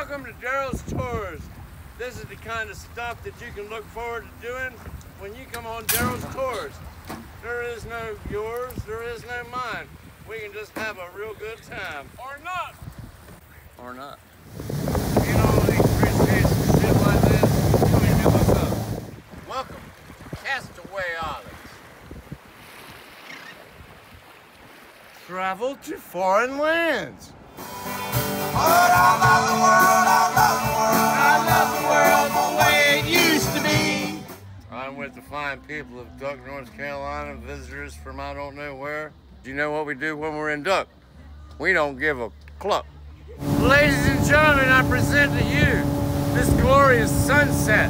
Welcome to Darrell's Tours. This is the kind of stuff that you can look forward to doing when you come on Darrell's Tours. There is no yours, there is no mine. We can just have a real good time. Or not. Or not. You know these appreciations shit like this, you don't even know what's up. Welcome, Castaway Islands. Travel to foreign lands. I'm with the fine people of Duck, North Carolina, visitors from I don't know where. Do you know what we do when we're in Duck? We don't give a cluck. Ladies and gentlemen, I present to you this glorious sunset